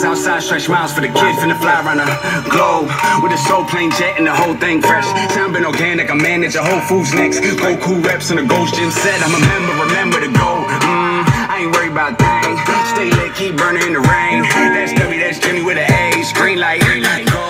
Outside stretch miles for the kid finna fly around the globe with a soul plane jet and the whole thing fresh. Sound been organic, I manage a Whole Foods next. Goku reps on the Ghost Gym set. I'm a member, remember to go. Mm, I ain't worried about things. Stay lit, keep burning in the rain. That's W, that's Jimmy with an A. Green light, green light, go.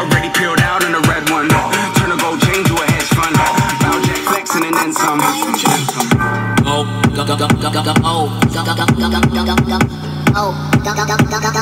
Already peeled out on the red one. Turn a gold chain to a hedge fund. Bow jack flexing and then some. Oh, go go oh, go go go go go go go go oh, go go go go go go oh,